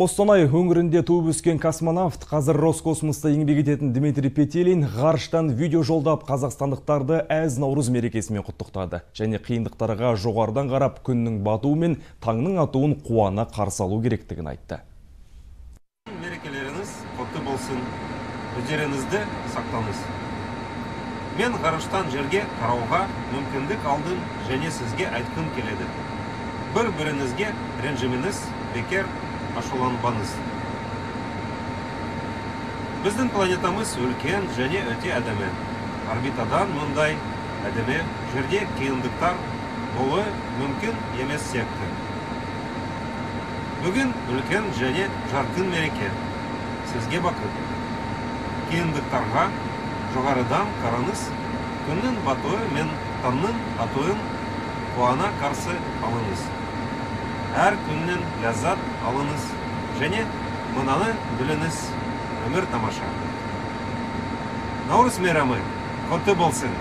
Қостанай өңірінде туып өскен космонавт қазір Роскосмоста еңбек ететін Дмитрий Петелин ғарыштан видео жолдап қазақстандықтарды әз наурыз мерекесімен құттықтады. Және қиындықтарға жоғарыдан қарап күннің батуы мен таңның атуын қуана қарсы алу керектігін айтты. мерекелеріңіз құтты болсын өздеріңізді сақтаңыз мен ғарыштан жерге қарауға мүмкіндік алдым және сізге айтқым келеді бір біріңізге ренжімеңіз бекер ашуланбаңыз. Біздің планетамыз үлкен және өте әдемі орбитадан мұндай әдемі жерде қиындықтар болуы мүмкін емес сияқты. Бүгін үлкен және жарқын мереке. Сізге бақыт. Қиындықтарға жоғарыдан қараңыз. Күннің батуы мен таңның атуын қуана қарсы алыңыз. Әр күннен ләззат алыңыз және мынаны біліңіз өмір тамаша наурыз мейрамы құтты болсын